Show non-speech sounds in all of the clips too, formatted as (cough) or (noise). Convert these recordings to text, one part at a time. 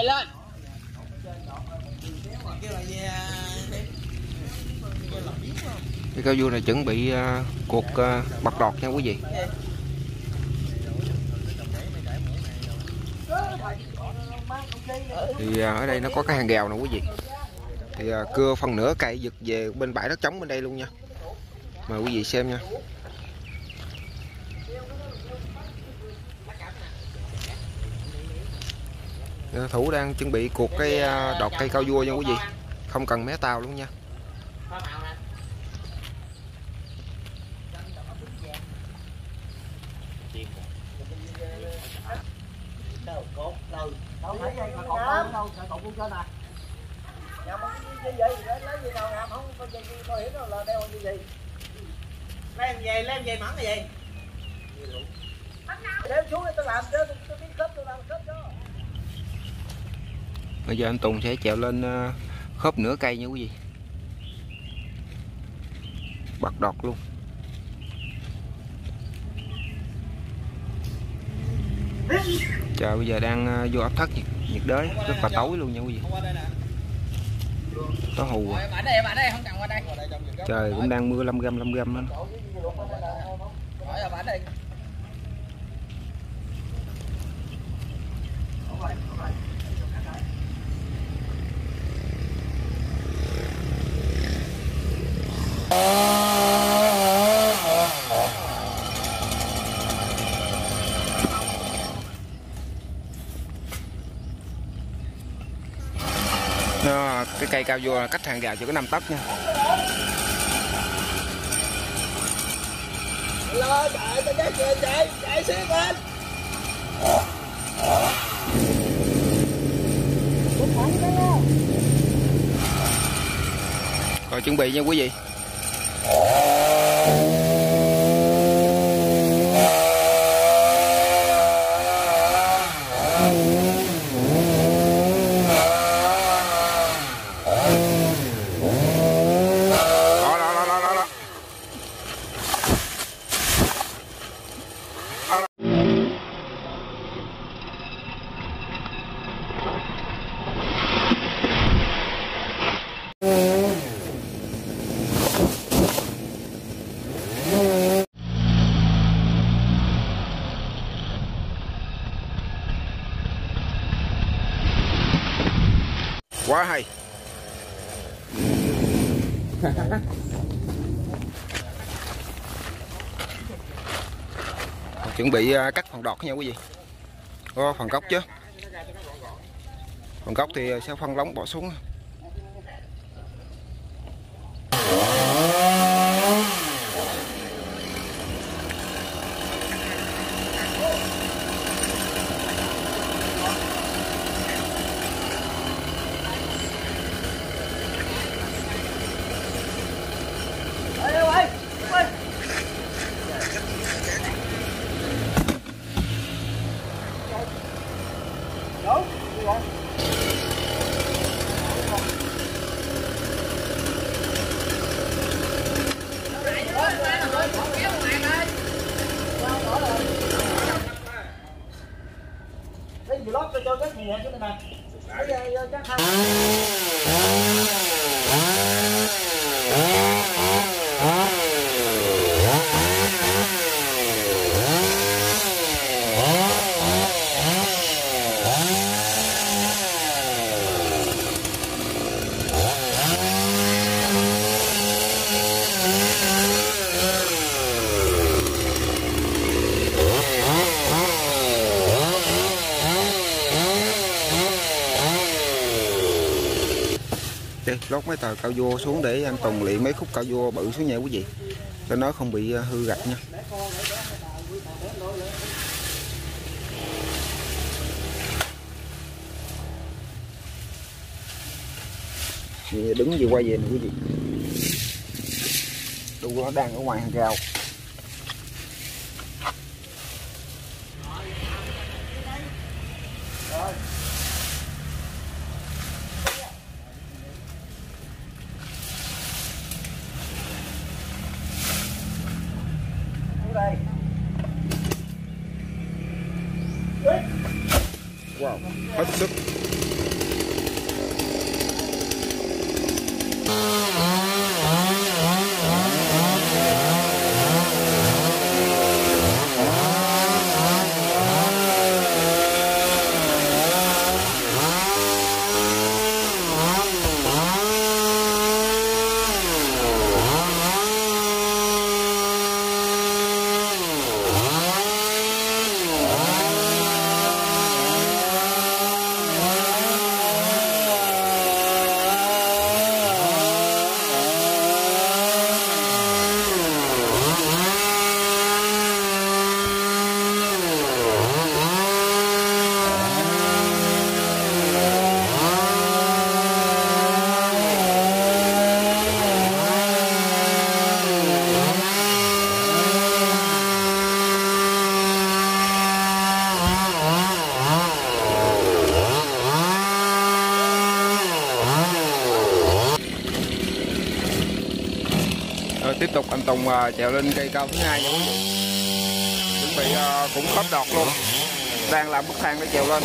chạy lên. Cái cao vua này chuẩn bị uh, cuộc ờ, uh, bật đọt nha quý vị. Thì uh, ở đây nó có cái hàng rào nè quý vị. Thì uh, cưa phần nửa cây giật về bên bãi đất trống bên đây luôn nha. Mời quý vị xem nha. Ờ, thủ đang chuẩn bị cuộc cái à, đọt cây cao vua nha quý vị. Không cần mé tàu luôn nha. Lấy em về, lấy em về mẫn là gì đem xuống, tôi làm chứ tôi biết khớp tôi làm khớp cho bây giờ anh Tùng sẽ trèo lên ờ, khớp nửa cây như quý vị. Bật đọt luôn. Trời bây giờ đang ờ, vô áp thấp nhiệt, nhiệt đới rất là tối luôn nha quý vị. Có hù à. Trời cũng đang mưa lâm găm lâm găm lên nó cái cây cao vua cách hàng rào chỉ có 5 tấc nha. Lên, chạy, chạy, chạy, chạy, chạy xuyên lên rồi chuẩn bị nha quý vị đó đó đó đó đó quá hay. (laughs) Chuẩn bị à, cắt phần đọt nha quý vị. Có phần gốc chứ. Phần gốc thì à, sẽ phân lóng bỏ xuống. Vlog cho cho các nhà chứ này nè. Bây giờ chắc không. Lót mấy tờ cao vua xuống để anh Tùng luyện mấy khúc cao vua bự xuống nha quý vị cho nó không bị ờ, hư gạch nha. Thì đứng gì quay về nè quý vị? Đu nó đang ở ngoài hàng rào. Wow. Hết sức anh Tùng uh, trèo lên cây cao thứ hai nha quý vị. Chuẩn bị uh, cũng khớp đọt luôn. Đang làm bức thang để trèo lên.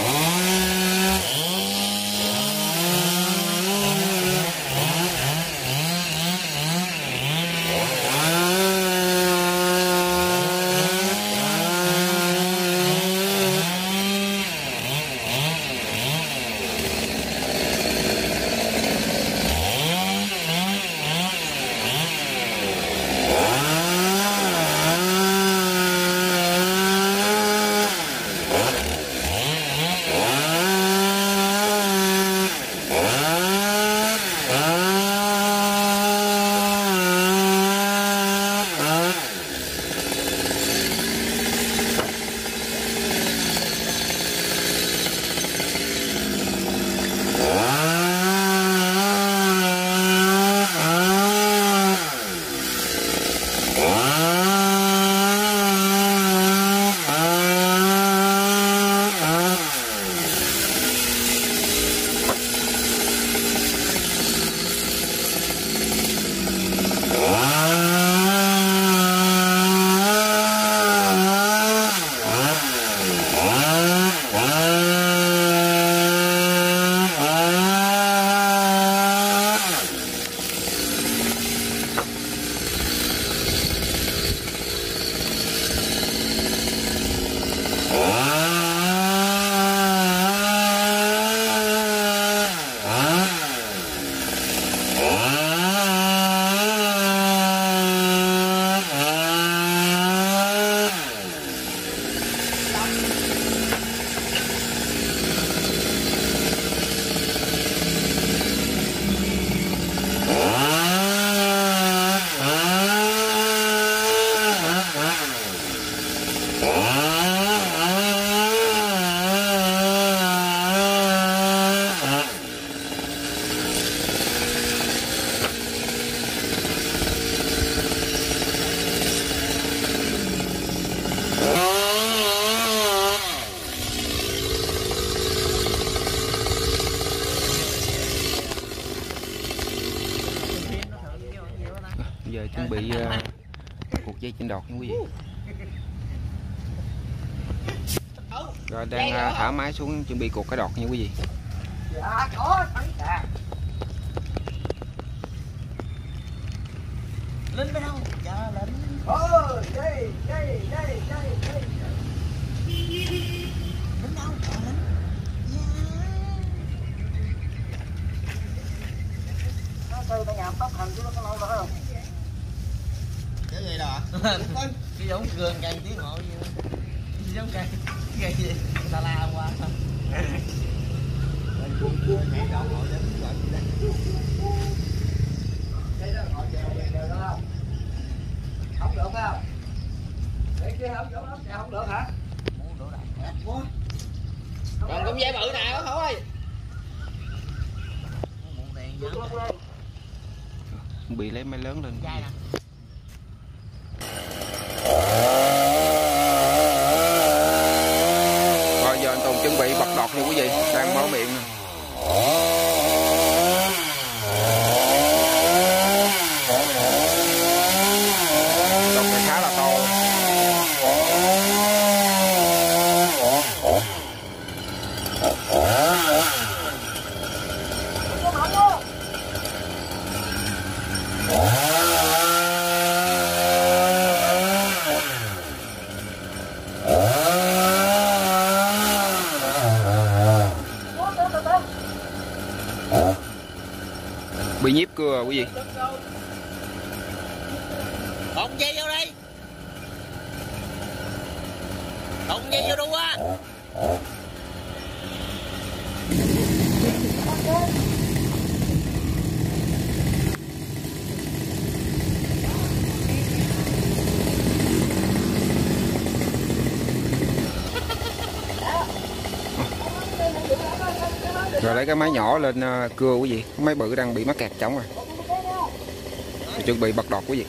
Bị uh, cuộc dây trên đọt nha quý vị. Rồi đang uh, thả máy xuống chuẩn bị cuộc cái đọt nha quý vị. Dạ Linh bên đâu? Dạ Linh. ôi đây đây đây đây đây Linh đâu? Dạ Linh. nó từ tao nhảm tóc hành chứ nó có lâu rồi không Cái gì đó? (laughs) Cái giống gương cây tiếng ngộ gì đó. Cái giống cây cây gì? Ta la qua được không không được phải không để kia không chỗ đó chèo không được hả Muốn đổ đại. Còn được. cũng dây bự nào thôi. Được bị lấy máy lớn lên Dây nè. rồi giờ anh Tùng chuẩn bị bật đọt nha quý vị. Đang mở miệng nè. đọt này khá là to Không có mạnh đâu. Có, có, có, có. bị nhíp cưa rồi quý vị Cộng dây vô đây. Cộng dây vô đu á. rồi lấy cái máy nhỏ lên ờ, cưa quý vị cái máy bự đang bị mắc kẹt trống Rồi chuẩn bị bật đọt quý vị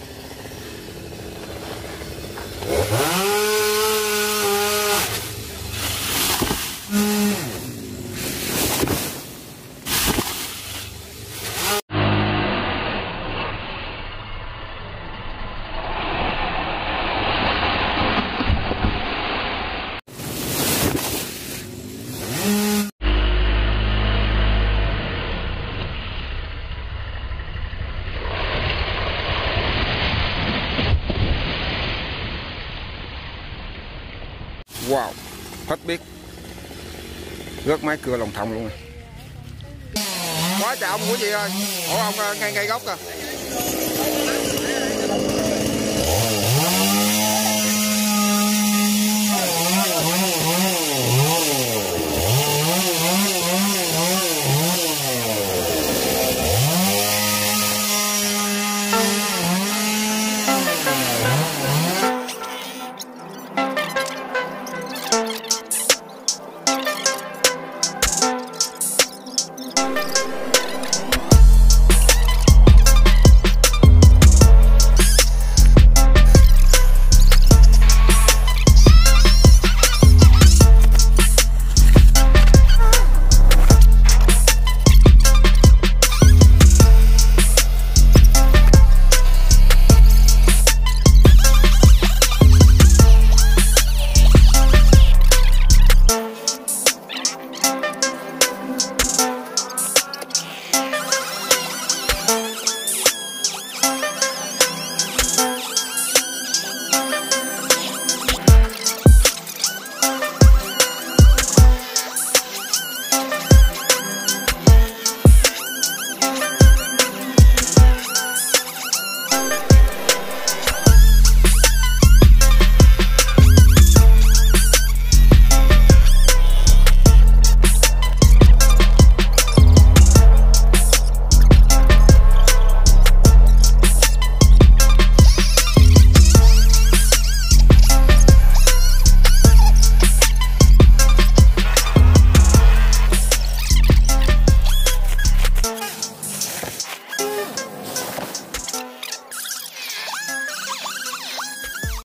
wow, hết biết. Rớt máy cưa lòng thòng luôn. À. quá trời ông của chị ơi. Ủa, ông ờ, ngay ngay gốc à